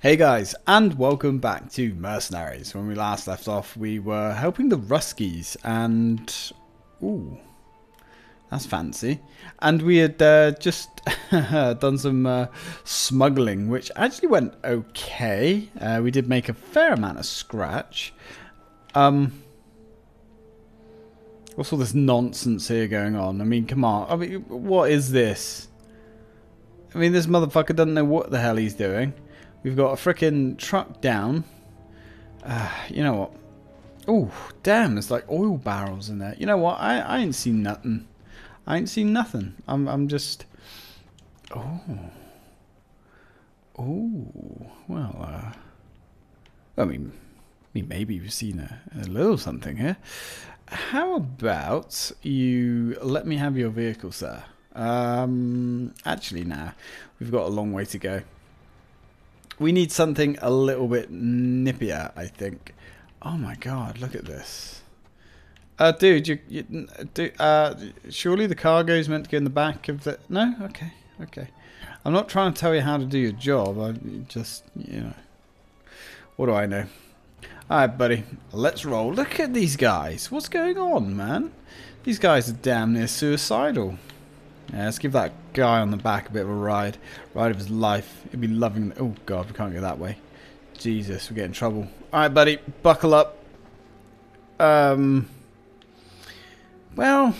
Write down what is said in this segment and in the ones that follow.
Hey guys, and welcome back to Mercenaries. When we last left off, we were helping the Ruskies, and ooh, that's fancy. And we had uh, just done some uh, smuggling, which actually went okay. Uh, we did make a fair amount of scratch. Um, what's all this nonsense here going on? I mean, come on. I mean, what is this? I mean, this motherfucker doesn't know what the hell he's doing. We've got a freaking truck down. Uh, you know what? Oh, damn, there's like oil barrels in there. You know what? I, I ain't seen nothing. I ain't seen nothing. I'm, I'm just... Oh. Oh. Well, uh... I mean, I mean maybe we've seen a, a little something here. How about you let me have your vehicle, sir? Um, actually, nah. We've got a long way to go. We need something a little bit nippier, I think. Oh my god, look at this. Uh, dude, you, you do, uh, surely the cargo is meant to go in the back of the... No? Okay, okay. I'm not trying to tell you how to do your job. I just, you know... What do I know? Alright, buddy. Let's roll. Look at these guys. What's going on, man? These guys are damn near suicidal. Yeah, let's give that guy on the back a bit of a ride. Ride of his life. He'd be loving... Oh, God, we can't go that way. Jesus, we get in trouble. Alright, buddy. Buckle up. Um... Well...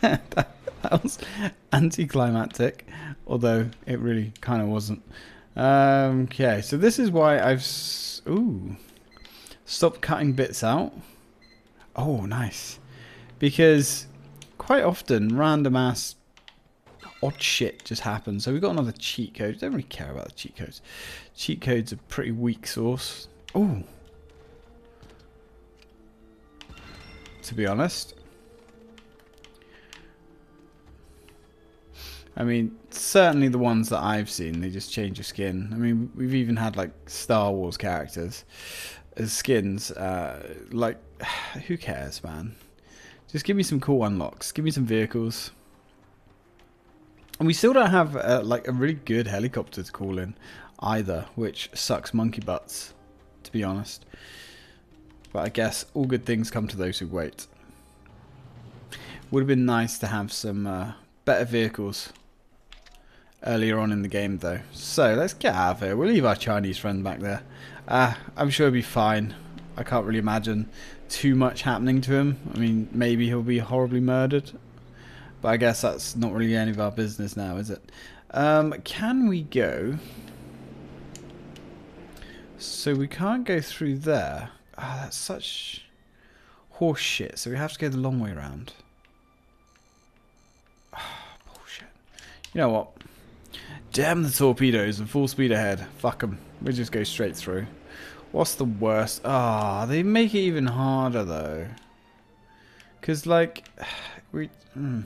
that, that was anticlimactic. Although, it really kind of wasn't. Um, okay, so this is why I've... Ooh. Stopped cutting bits out. Oh, nice. Because quite often random ass odd shit just happens. So we've got another cheat code. Don't really care about the cheat codes. Cheat codes are pretty weak sauce. Oh. To be honest. I mean, certainly the ones that I've seen, they just change your skin. I mean, we've even had like Star Wars characters as skins. Uh, like, who cares, man? Just give me some cool unlocks. Give me some vehicles. And we still don't have uh, like a really good helicopter to call in either, which sucks monkey butts, to be honest. But I guess all good things come to those who wait. Would have been nice to have some uh, better vehicles earlier on in the game, though. So let's get out of here. We'll leave our Chinese friend back there. Uh, I'm sure he'll be fine. I can't really imagine too much happening to him. I mean, maybe he'll be horribly murdered. But I guess that's not really any of our business now, is it? Um, can we go... So we can't go through there. Ah, oh, that's such horse shit. So we have to go the long way around. Oh, bullshit. You know what? Damn the torpedoes and full speed ahead. Fuck them. We just go straight through. What's the worst? Ah, oh, they make it even harder though. Cause like, we, mm,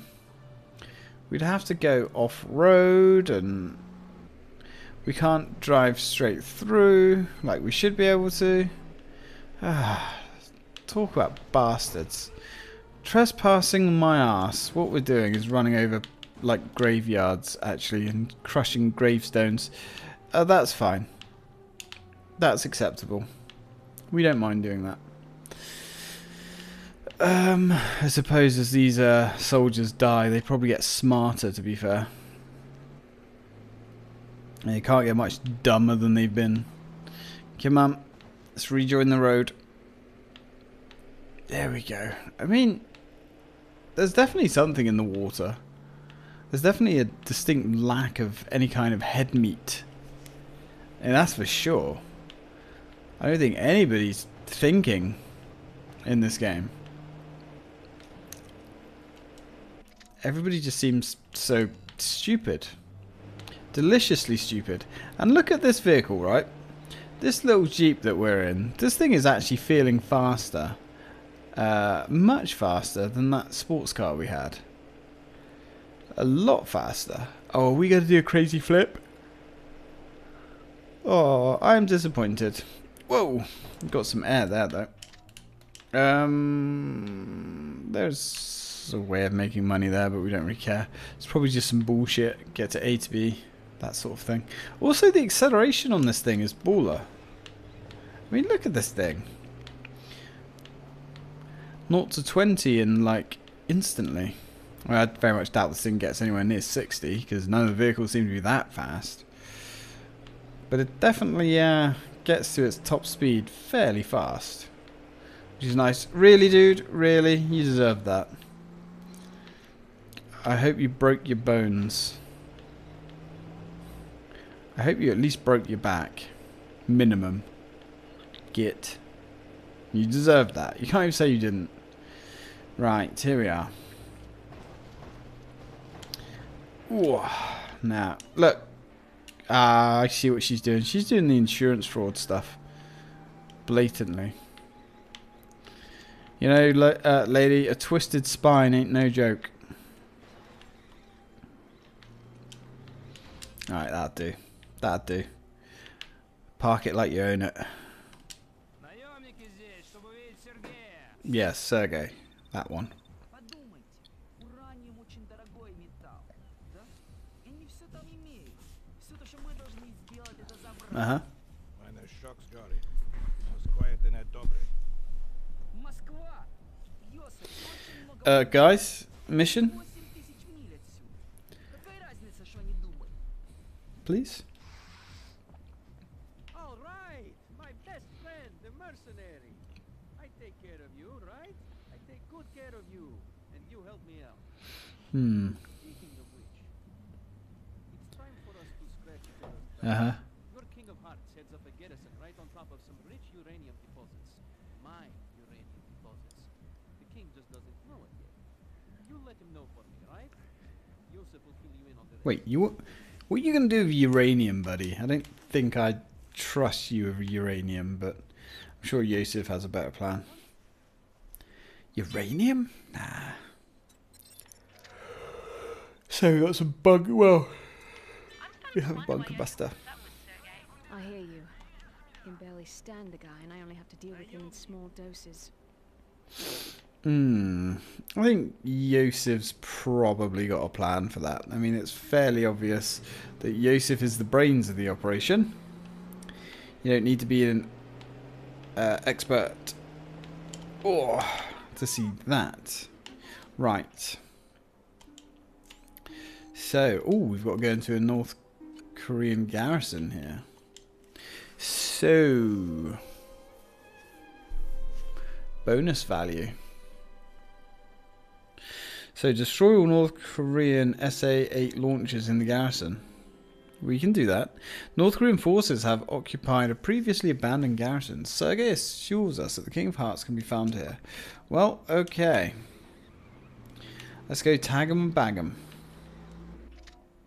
we'd have to go off road and we can't drive straight through like we should be able to. Ah, talk about bastards. Trespassing my ass. What we're doing is running over like graveyards actually and crushing gravestones. Uh, that's fine. That's acceptable. We don't mind doing that. Um, I suppose as these uh, soldiers die, they probably get smarter, to be fair. They can't get much dumber than they've been. Come on, let's rejoin the road. There we go. I mean, there's definitely something in the water. There's definitely a distinct lack of any kind of head meat. And that's for sure. I don't think anybody's thinking in this game. Everybody just seems so stupid. Deliciously stupid. And look at this vehicle, right? This little Jeep that we're in, this thing is actually feeling faster. Uh, much faster than that sports car we had. A lot faster. Oh, are we going to do a crazy flip? Oh, I'm disappointed. Whoa! Got some air there, though. Um, there's a way of making money there, but we don't really care. It's probably just some bullshit. Get to A to B. that sort of thing. Also, the acceleration on this thing is baller. I mean, look at this thing. 0 to 20 in like instantly. Well, I very much doubt this thing gets anywhere near 60 because none of the vehicles seem to be that fast. But it definitely uh, gets to its top speed fairly fast. Which is nice. Really, dude? Really? You deserve that. I hope you broke your bones. I hope you at least broke your back. Minimum. Git. You deserve that. You can't even say you didn't. Right, here we are. Ooh. Now, look. Ah, I see what she's doing. She's doing the insurance fraud stuff. Blatantly. You know, uh, lady, a twisted spine ain't no joke. Alright, that'll do. That'll do. Park it like you own it. Yes, Sergei. That one. Uh-huh. Uh, guys, mission? Please? All right, my best friend, the mercenary. I take care of you, right? I take good care of you, and you help me out. Hmm. Speaking of which, it's time for us to scratch each other's Uh back. huh. Your King of Hearts heads up a garrison right on top of some rich uranium deposits. My uranium deposits. The king just doesn't know it yet. You let him know for me, right? Yosef will fill you in on the Wait, you what are you gonna do with uranium, buddy? I don't think I'd trust you with uranium, but I'm sure Yosef has a better plan. Uranium? Nah. So we got some bug. Well, we have a bunker buster. I hear you. I can barely stand the guy, and I only have to deal with him in small doses. Hmm. I think Yosef's probably got a plan for that. I mean, it's fairly obvious that Yosef is the brains of the operation. You don't need to be an uh, expert oh, to see that. Right. So, oh, we've got to go into a North Korean garrison here. So, bonus value. So destroy all North Korean SA-8 launchers in the garrison. We can do that. North Korean forces have occupied a previously abandoned garrison. Sergei assures us that the King of Hearts can be found here. Well, okay. Let's go tag 'em and bag 'em.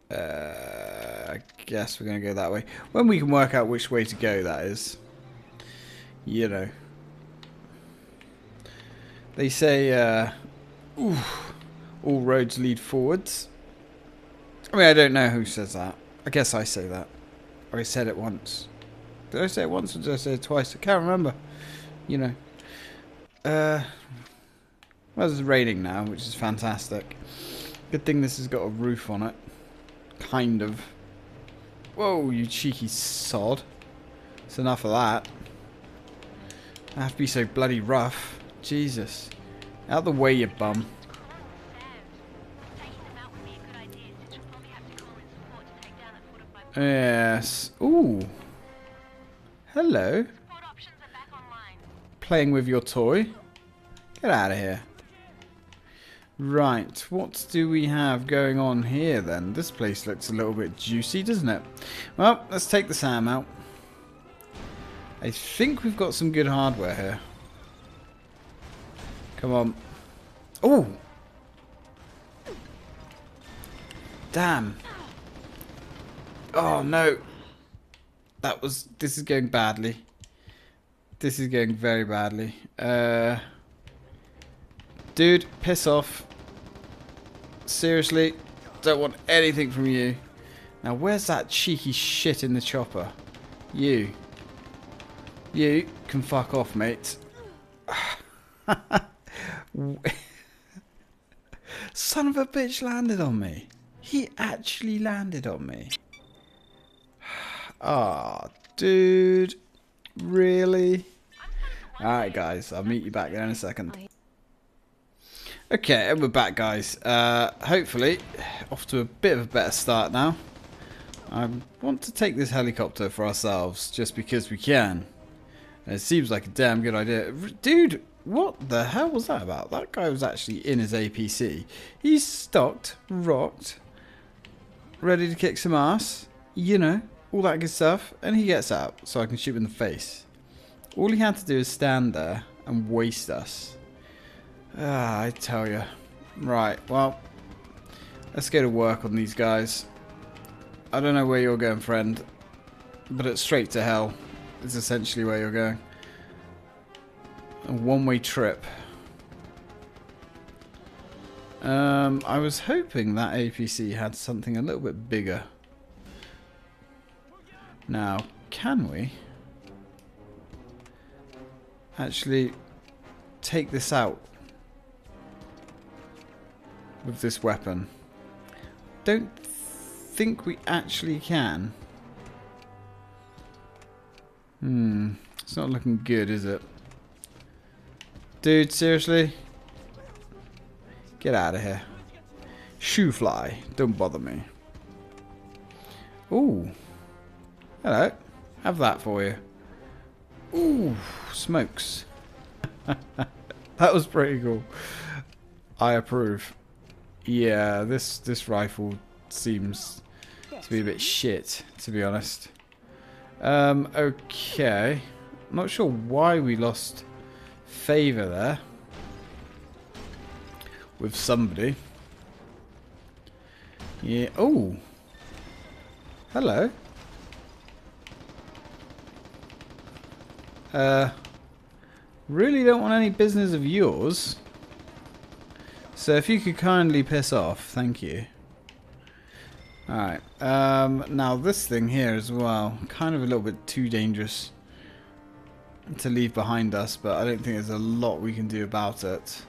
Uh, I guess we're going to go that way. When we can work out which way to go, that is. You know. They say, uh, ooh, all roads lead forwards. I mean, I don't know who says that. I guess I say that. Or I said it once. Did I say it once or did I say it twice? I can't remember. You know. Uh, well, it's raining now, which is fantastic. Good thing this has got a roof on it. Kind of. Whoa, you cheeky sod. It's enough of that. I have to be so bloody rough. Jesus. Out the way, you bum. Yes. Ooh. Hello. Playing with your toy. Get out of here. Right, what do we have going on here then? This place looks a little bit juicy, doesn't it? Well, let's take the SAM out. I think we've got some good hardware here. Come on. Oh! Damn. Oh no. That was this is going badly. This is going very badly. Uh Dude, piss off. Seriously, don't want anything from you. Now where's that cheeky shit in the chopper? You. You can fuck off, mate. Son of a bitch landed on me. He actually landed on me. Ah, dude. Really? Alright, guys. I'll meet you back there in a second. Okay, and we're back, guys. Uh, hopefully, off to a bit of a better start now. I want to take this helicopter for ourselves, just because we can. It seems like a damn good idea. Dude, what the hell was that about? That guy was actually in his APC. He's stocked, rocked, ready to kick some ass, you know, all that good stuff, and he gets out so I can shoot him in the face. All he had to do is stand there and waste us. Ah, I tell you. Right, well, let's go to work on these guys. I don't know where you're going, friend, but it's straight to hell. Is essentially where you're going. A one-way trip. Um, I was hoping that APC had something a little bit bigger. Now, can we actually take this out with this weapon? Don't think we actually can. Hmm, it's not looking good, is it? Dude, seriously? Get out of here. Shoo fly, don't bother me. Ooh. Hello. Have that for you. Ooh, smokes. that was pretty cool. I approve. Yeah, this this rifle seems to be a bit shit, to be honest. Um, okay. I'm not sure why we lost favour there with somebody. Yeah. Oh. Hello. Uh. Really don't want any business of yours. So if you could kindly piss off, thank you. Alright, um, now this thing here as well, kind of a little bit too dangerous to leave behind us, but I don't think there's a lot we can do about it.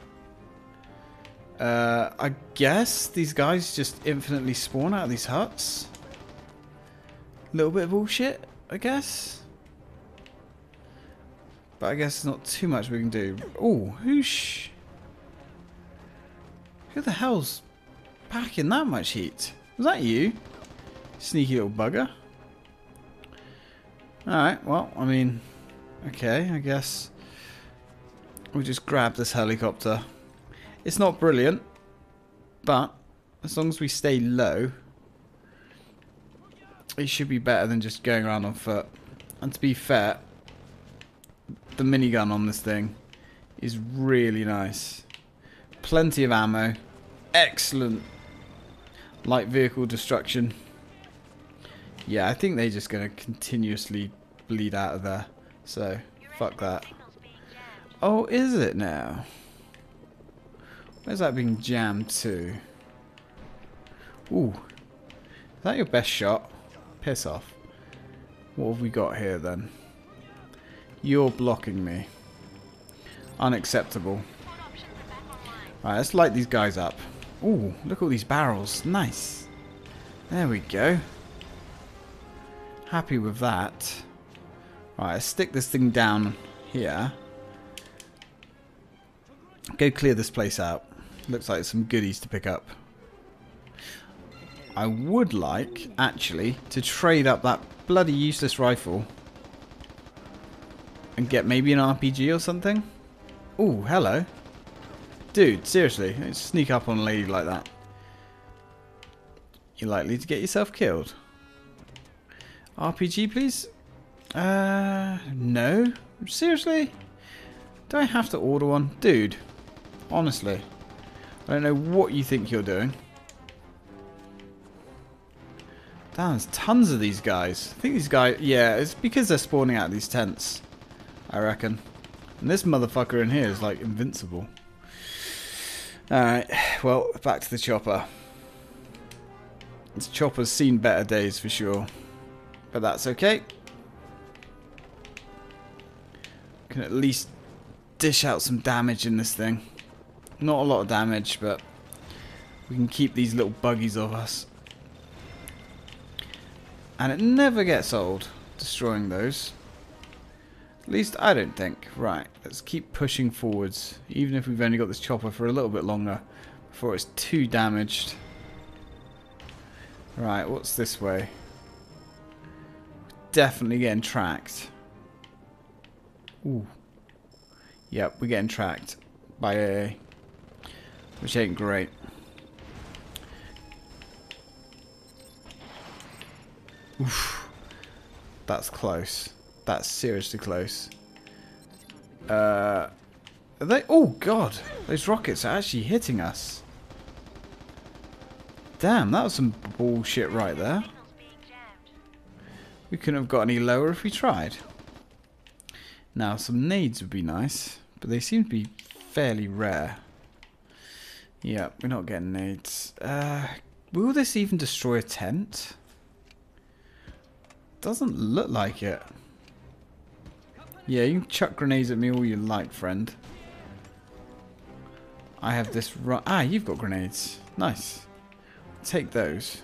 Uh, I guess these guys just infinitely spawn out of these huts. Little bit of bullshit, I guess. But I guess there's not too much we can do. Oh, who's... Who the hell's packing that much heat? Was that you? Sneaky little bugger. Alright, well, I mean, okay, I guess we'll just grab this helicopter. It's not brilliant, but as long as we stay low, it should be better than just going around on foot. And to be fair, the minigun on this thing is really nice. Plenty of ammo. Excellent light vehicle destruction. Yeah, I think they're just going to continuously bleed out of there. So, fuck that. Oh, is it now? Where's that being jammed to? Ooh. Is that your best shot? Piss off. What have we got here then? You're blocking me. Unacceptable. Right, let's light these guys up. Ooh, look at all these barrels. Nice. There we go. Happy with that. Right, let's stick this thing down here. Go clear this place out. Looks like some goodies to pick up. I would like, actually, to trade up that bloody useless rifle. And get maybe an RPG or something. Ooh, hello. Dude, seriously, sneak up on a lady like that. You're likely to get yourself killed. RPG, please? Uh, no. Seriously? Do I have to order one? Dude, honestly. I don't know what you think you're doing. Damn, there's tons of these guys. I think these guys... Yeah, it's because they're spawning out of these tents. I reckon. And this motherfucker in here is like invincible. Alright, well, back to the chopper. This chopper's seen better days for sure. But that's okay. Can at least dish out some damage in this thing. Not a lot of damage, but we can keep these little buggies off us. And it never gets old, destroying those. At least I don't think. Right, let's keep pushing forwards, even if we've only got this chopper for a little bit longer, before it's too damaged. Right, what's this way? Definitely getting tracked. Ooh. Yep, we're getting tracked by AA. Which ain't great. Oof. That's close. That's seriously close. Uh, they? Oh god, those rockets are actually hitting us. Damn, that was some bullshit right there. We couldn't have got any lower if we tried. Now, some nades would be nice, but they seem to be fairly rare. Yeah, we're not getting nades. Uh, will this even destroy a tent? Doesn't look like it. Yeah, you can chuck grenades at me all you like, friend. I have this run. Ah, you've got grenades. Nice. Take those.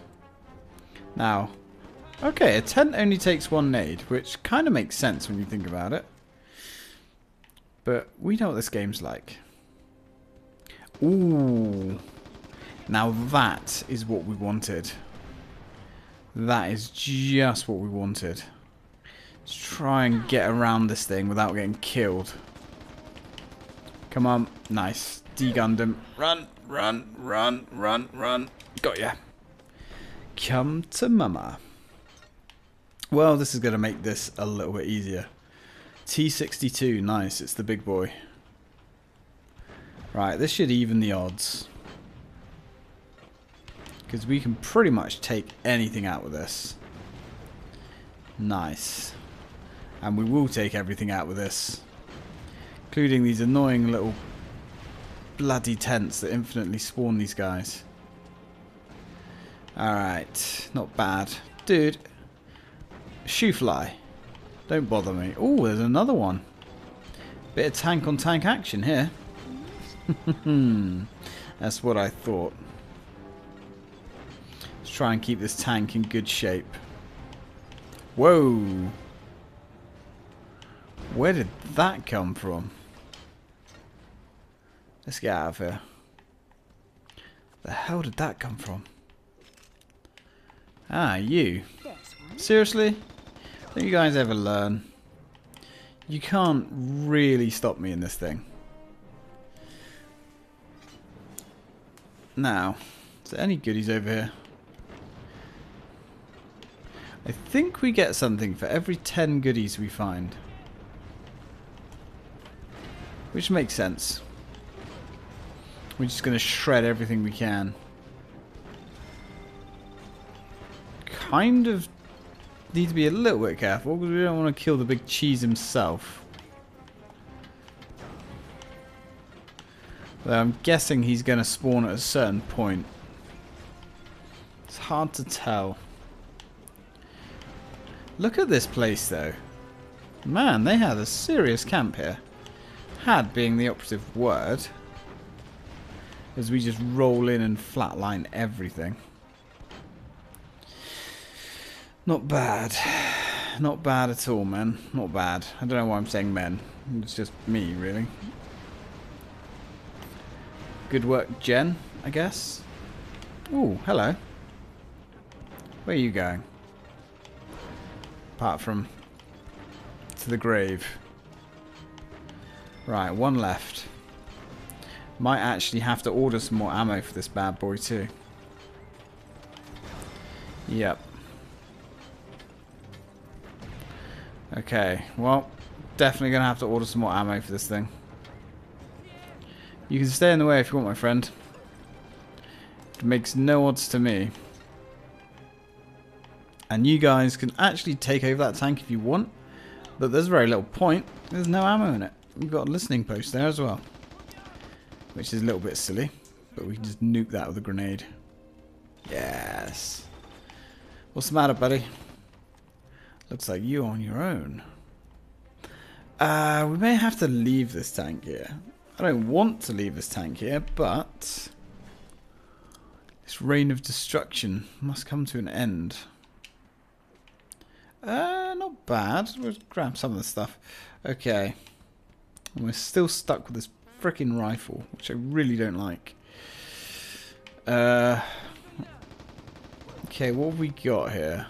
Now, okay, a tent only takes one nade, which kind of makes sense when you think about it. But we know what this game's like. Ooh. Now that is what we wanted. That is just what we wanted. Let's try and get around this thing without getting killed. Come on. Nice. Degunned him. Run, run, run, run, run. Got ya. Come to mama. Well, this is going to make this a little bit easier. T62, nice. It's the big boy. Right, this should even the odds. Because we can pretty much take anything out with this. Nice. And we will take everything out with this. Including these annoying little bloody tents that infinitely spawn these guys. Alright, not bad. Dude, shoo fly. Don't bother me. Oh, there's another one. Bit of tank on tank action here. That's what I thought. Let's try and keep this tank in good shape. Whoa! Where did that come from? Let's get out of here. The hell did that come from? Ah, you. Seriously? Don't you guys ever learn? You can't really stop me in this thing. Now, is there any goodies over here? I think we get something for every 10 goodies we find. Which makes sense. We're just going to shred everything we can. Kind of need to be a little bit careful because we don't want to kill the big cheese himself. Though I'm guessing he's going to spawn at a certain point. It's hard to tell. Look at this place though. Man, they had a serious camp here. Had being the operative word. As we just roll in and flatline everything. Not bad. Not bad at all, man. Not bad. I don't know why I'm saying men. It's just me, really. Good work, Jen, I guess. Ooh, hello. Where are you going? Apart from to the grave. Right, one left. Might actually have to order some more ammo for this bad boy too. Yep. Okay, well, definitely going to have to order some more ammo for this thing. You can stay in the way if you want, my friend. It makes no odds to me. And you guys can actually take over that tank if you want. But there's very little point. There's no ammo in it. We've got a listening post there as well. Which is a little bit silly. But we can just nuke that with a grenade. Yes. What's the matter, buddy? Looks like you're on your own. Uh, we may have to leave this tank here. I don't want to leave this tank here, but... This reign of destruction must come to an end. Uh, not bad. We'll grab some of the stuff. Okay. And we're still stuck with this freaking rifle, which I really don't like. Uh, okay, what have we got here?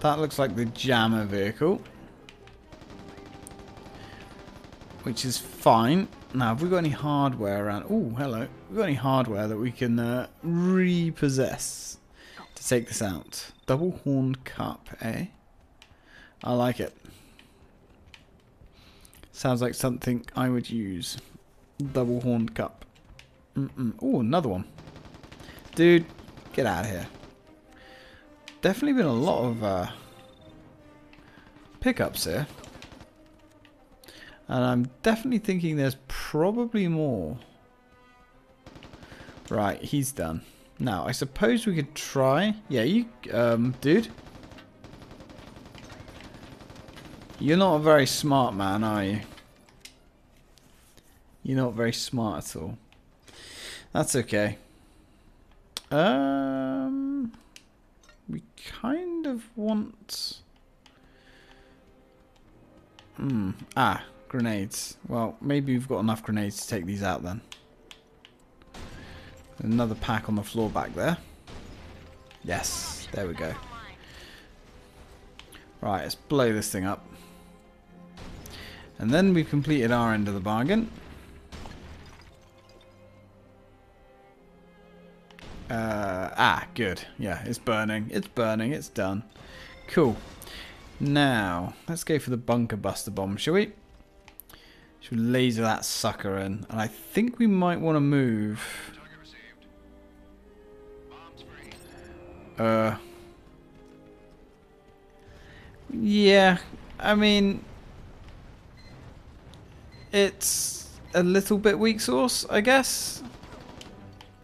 That looks like the jammer vehicle. Which is fine. Now, have we got any hardware around? Oh, hello. Have we got any hardware that we can uh, repossess to take this out? Double horned cup, eh? I like it. Sounds like something I would use. Double horned cup. Mm -mm. Oh, another one. Dude, get out of here. Definitely been a lot of uh, pickups here. And I'm definitely thinking there's probably more. Right, he's done. Now, I suppose we could try... Yeah, you... Um, dude? You're not a very smart man, are you? You're not very smart at all. That's okay. Um, we kind of want... Hmm. Ah, grenades. Well, maybe we've got enough grenades to take these out then. Another pack on the floor back there. Yes, there we go. Right, let's blow this thing up. And then we've completed our end of the bargain. Uh, ah, good. Yeah, it's burning. It's burning. It's done. Cool. Now, let's go for the bunker buster bomb, shall we? Should laser that sucker in? And I think we might want to move. Uh. Yeah, I mean, it's a little bit weak sauce, I guess.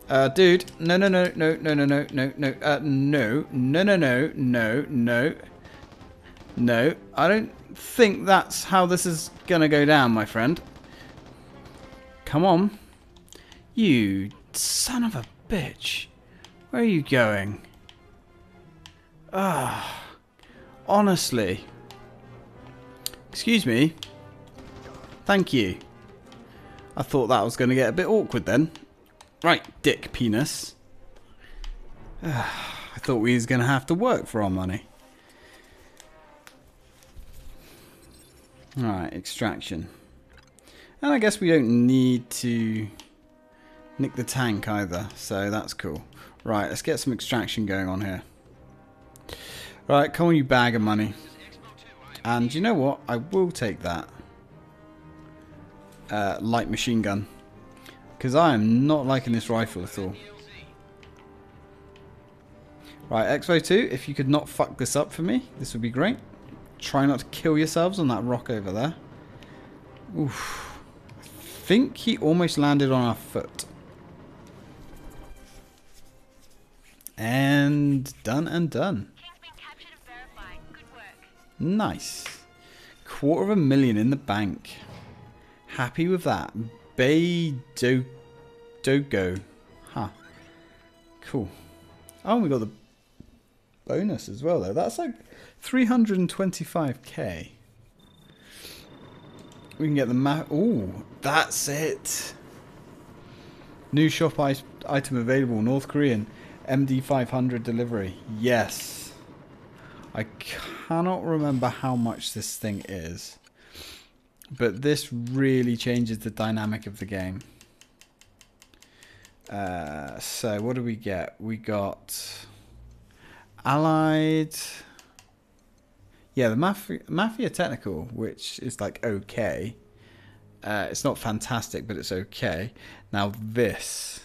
Uh, dude, no, no, no, no, no, no, no, no, no, uh, no, no, no, no, no, no, no. I don't think that's how this is gonna go down, my friend. Come on. You son of a bitch. Where are you going? Ah, honestly. Excuse me. Thank you. I thought that was going to get a bit awkward then. Right, dick penis. I thought we was going to have to work for our money. Alright, extraction. And I guess we don't need to nick the tank either, so that's cool. Right, let's get some extraction going on here. Right, come on you bag of money. And you know what? I will take that. Uh, light machine gun. Because I am not liking this rifle at all. Right, Expo2, if you could not fuck this up for me, this would be great. Try not to kill yourselves on that rock over there. Oof. I think he almost landed on our foot. And done and done. Nice. Quarter of a million in the bank. Happy with that. Bay do Dogo. Huh. Cool. Oh, we got the bonus as well, though. That's like 325k. We can get the map. Oh, that's it. New shop item available. North Korean MD500 delivery. Yes. I cannot remember how much this thing is. But this really changes the dynamic of the game. Uh, so what do we get? We got Allied. Yeah, the Mafia, Mafia Technical, which is like okay. Uh, it's not fantastic, but it's okay. Now this.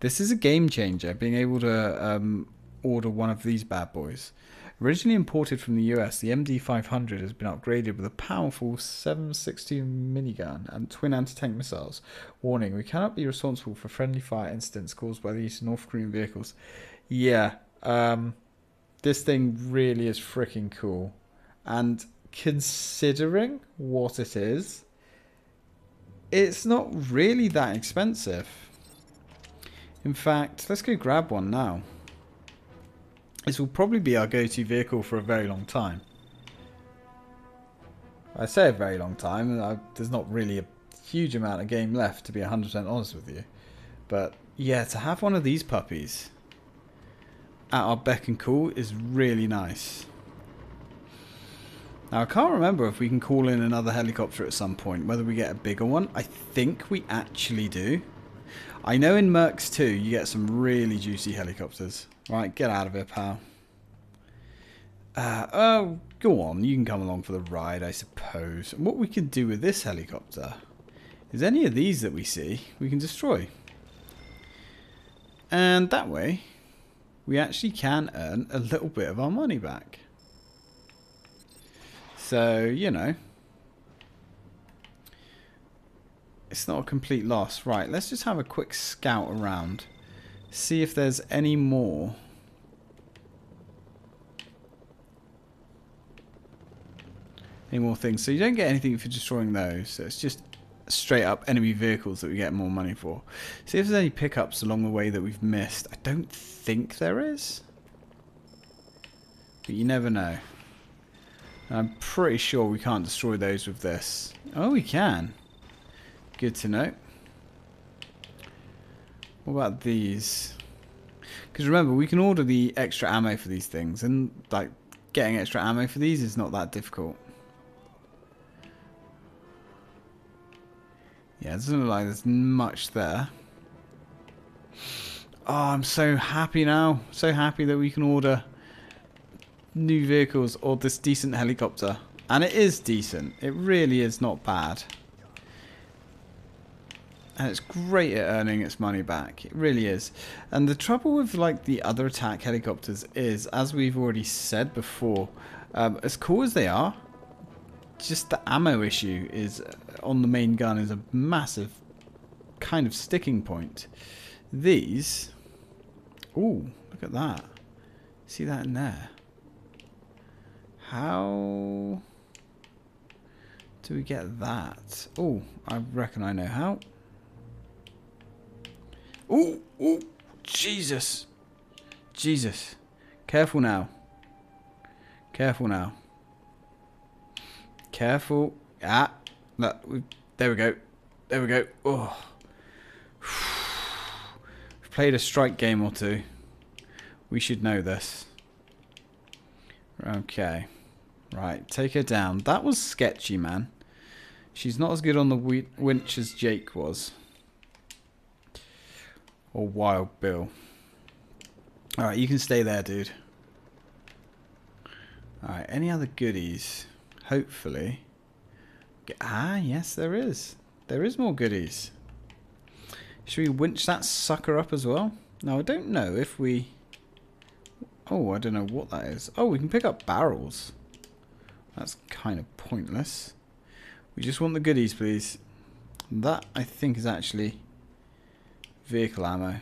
This is a game changer, being able to um, order one of these bad boys. Originally imported from the US, the MD500 has been upgraded with a powerful 7.62 minigun and twin anti-tank missiles. Warning, we cannot be responsible for friendly fire incidents caused by these North Korean vehicles. Yeah, um, this thing really is freaking cool. And considering what it is, it's not really that expensive. In fact, let's go grab one now. This will probably be our go-to vehicle for a very long time. I say a very long time, I, there's not really a huge amount of game left, to be 100% honest with you. But yeah, to have one of these puppies at our beck and call is really nice. Now, I can't remember if we can call in another helicopter at some point, whether we get a bigger one. I think we actually do. I know in Mercs 2 you get some really juicy helicopters. Right, get out of here, pal. Uh, oh, go on. You can come along for the ride, I suppose. what we can do with this helicopter is any of these that we see, we can destroy. And that way, we actually can earn a little bit of our money back. So, you know. It's not a complete loss. Right, let's just have a quick scout around. See if there's any more. Any more things. So you don't get anything for destroying those. So it's just straight up enemy vehicles that we get more money for. See if there's any pickups along the way that we've missed. I don't think there is. But you never know. I'm pretty sure we can't destroy those with this. Oh, we can. Good to know. What about these? Because remember, we can order the extra ammo for these things, and like getting extra ammo for these is not that difficult. Yeah, it doesn't look like there's much there. Oh, I'm so happy now. So happy that we can order new vehicles or this decent helicopter. And it is decent. It really is not bad. And it's great at earning its money back. It really is. And the trouble with like the other attack helicopters is, as we've already said before, um, as cool as they are, just the ammo issue is uh, on the main gun is a massive kind of sticking point. These, ooh, look at that. See that in there? How do we get that? Oh, I reckon I know how. Oh, oh, Jesus. Jesus. Careful now. Careful now. Careful. Ah, look, we, there we go. There we go. Oh. We've played a strike game or two. We should know this. Okay. Right, take her down. That was sketchy, man. She's not as good on the winch as Jake was. Or Wild Bill. Alright, you can stay there, dude. Alright, any other goodies? Hopefully. Ah, yes, there is. There is more goodies. Should we winch that sucker up as well? Now, I don't know if we... Oh, I don't know what that is. Oh, we can pick up barrels. That's kind of pointless. We just want the goodies, please. That, I think, is actually vehicle ammo.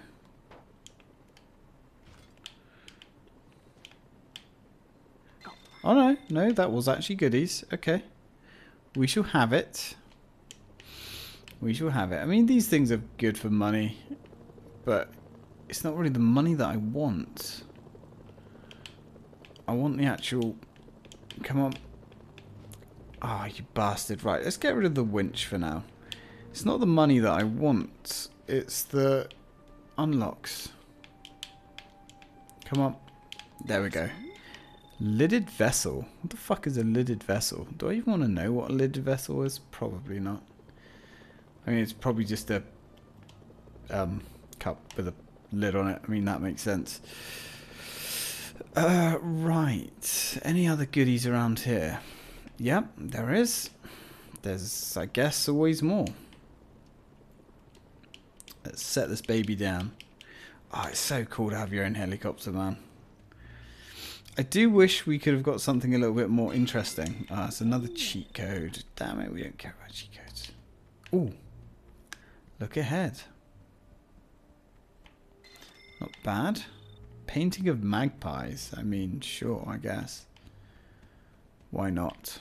Oh no, no, that was actually goodies. Okay. We shall have it. We shall have it. I mean, these things are good for money, but it's not really the money that I want. I want the actual... Come on. Ah, oh, you bastard. Right, let's get rid of the winch for now. It's not the money that I want. It's the unlocks. Come on. There we go. Lidded vessel. What the fuck is a lidded vessel? Do I even want to know what a lidded vessel is? Probably not. I mean, it's probably just a um, cup with a lid on it. I mean, that makes sense. Uh, right. Any other goodies around here? Yep, there is. There's, I guess, always more. Let's set this baby down. Oh, it's so cool to have your own helicopter, man. I do wish we could have got something a little bit more interesting. Ah, it's another cheat code. Damn it, we don't care about cheat codes. Ooh. Look ahead. Not bad. Painting of magpies. I mean, sure, I guess. Why not?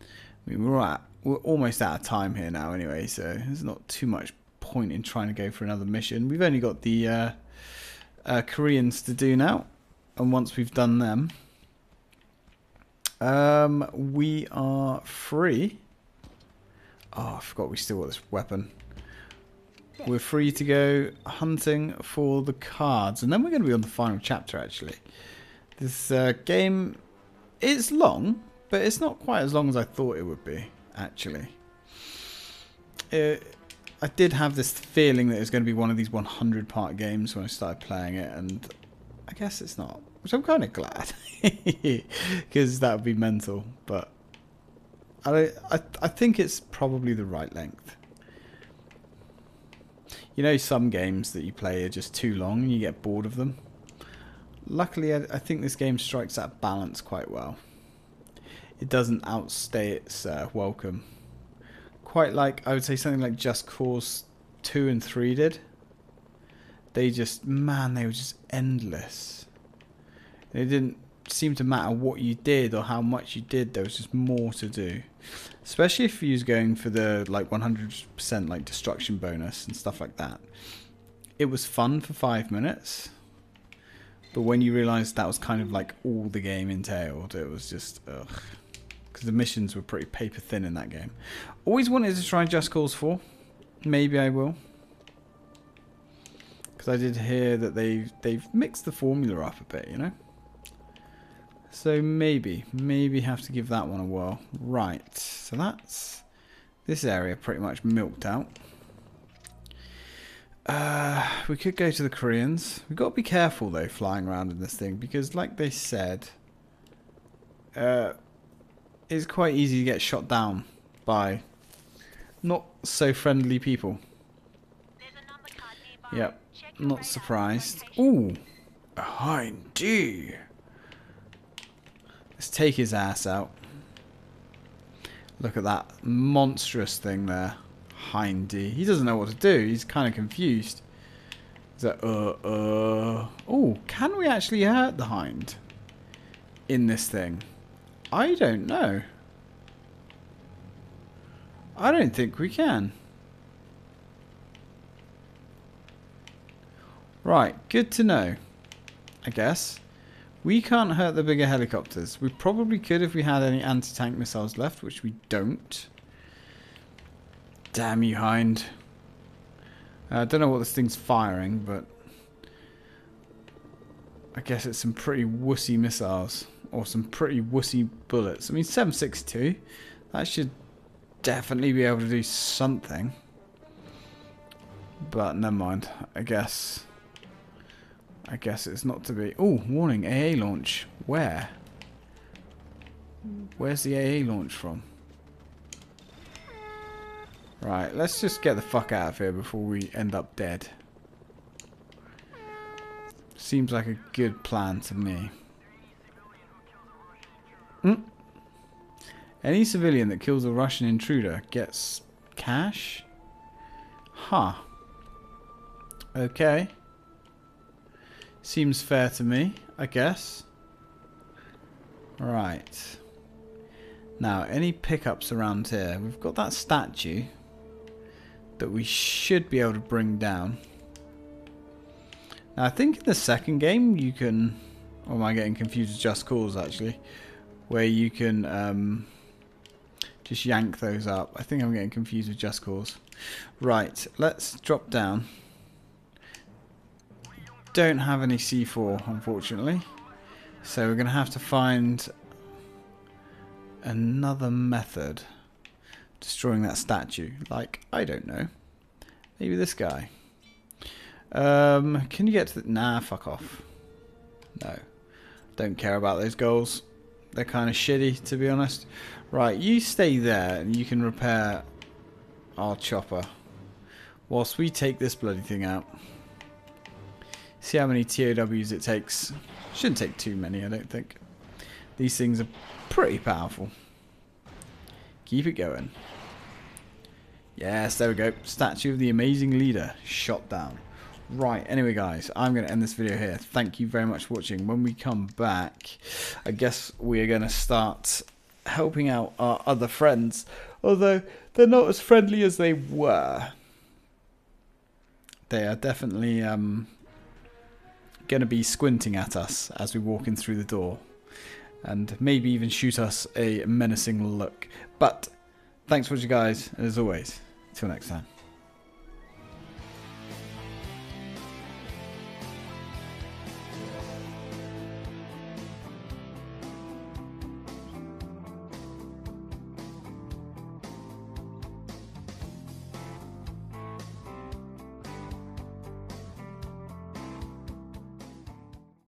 I mean, we're at we're almost out of time here now, anyway. So there's not too much point in trying to go for another mission. We've only got the uh, uh, Koreans to do now. and once we've done them, um, we are free. Oh, I forgot we still got this weapon. We're free to go hunting for the cards, and then we're going to be on the final chapter. Actually, this uh, game is long, but it's not quite as long as I thought it would be. Actually, it, I did have this feeling that it was going to be one of these 100 part games when I started playing it, and I guess it's not, which I'm kind of glad because that would be mental. But I, I, I think it's probably the right length. You know, some games that you play are just too long and you get bored of them. Luckily, I, I think this game strikes that balance quite well. It doesn't outstay its uh, welcome. Quite like, I would say, something like Just Cause 2 and 3 did. They just, man, they were just endless. It didn't seem to matter what you did or how much you did, there was just more to do. Especially if you was going for the like 100% like destruction bonus and stuff like that. It was fun for five minutes, but when you realised that was kind of like all the game entailed, it was just ugh. Because the missions were pretty paper thin in that game. Always wanted to try Just Cause 4. Maybe I will. Because I did hear that they've they've mixed the formula up a bit, you know. So maybe, maybe have to give that one a whirl. Right, so that's this area pretty much milked out. Uh, we could go to the Koreans. We've got to be careful though flying around in this thing because like they said, uh, it's quite easy to get shot down by not so friendly people. Yep, not surprised. Ooh, a hind D. Let's take his ass out. Look at that monstrous thing there. Hindy. He doesn't know what to do. He's kind of confused. He's like, uh, uh. Oh, can we actually hurt the hind in this thing? I don't know. I don't think we can. Right, good to know. I guess. We can't hurt the bigger helicopters. We probably could if we had any anti-tank missiles left, which we don't. Damn you, Hind. Uh, I don't know what this thing's firing, but... I guess it's some pretty wussy missiles. Or some pretty wussy bullets. I mean, 762. That should definitely be able to do something. But never mind. I guess... I guess it's not to be. Oh, warning, AA launch. Where? Where's the AA launch from? Right, let's just get the fuck out of here before we end up dead. Seems like a good plan to me. Mm. Any civilian that kills a Russian intruder gets cash? Huh. Okay. Seems fair to me, I guess. Right. Now, any pickups around here? We've got that statue that we should be able to bring down. Now, I think in the second game you can... Or am I getting confused with Just Cause, actually? Where you can um, just yank those up. I think I'm getting confused with Just Cause. Right, let's drop down don't have any C4, unfortunately. So we're going to have to find another method destroying that statue. Like, I don't know. Maybe this guy. Um, can you get to the... Nah, fuck off. No. Don't care about those goals. They're kind of shitty, to be honest. Right, you stay there and you can repair our chopper. Whilst we take this bloody thing out. See how many TOWs it takes. Shouldn't take too many, I don't think. These things are pretty powerful. Keep it going. Yes, there we go. Statue of the Amazing Leader. Shot down. Right, anyway guys, I'm going to end this video here. Thank you very much for watching. When we come back, I guess we are going to start helping out our other friends. Although, they're not as friendly as they were. They are definitely um, going to be squinting at us as we walk in through the door, and maybe even shoot us a menacing look. But thanks for watching, guys, and as always, till next time.